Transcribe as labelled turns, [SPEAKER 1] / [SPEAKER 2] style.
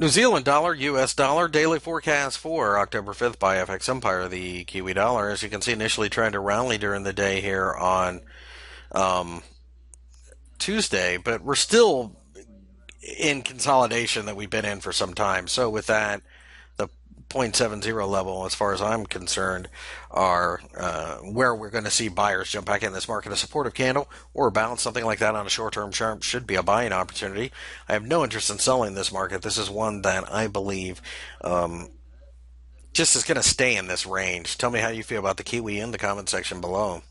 [SPEAKER 1] New Zealand dollar, U.S. dollar, daily forecast for October 5th by FX Empire, the Kiwi dollar. As you can see, initially trying to rally during the day here on um, Tuesday, but we're still in consolidation that we've been in for some time. So with that, 0.70 level, as far as I'm concerned, are uh, where we're going to see buyers jump back in this market. A supportive candle or a bounce, something like that on a short term chart should be a buying opportunity. I have no interest in selling this market. This is one that I believe um, just is going to stay in this range. Tell me how you feel about the Kiwi in the comment section below.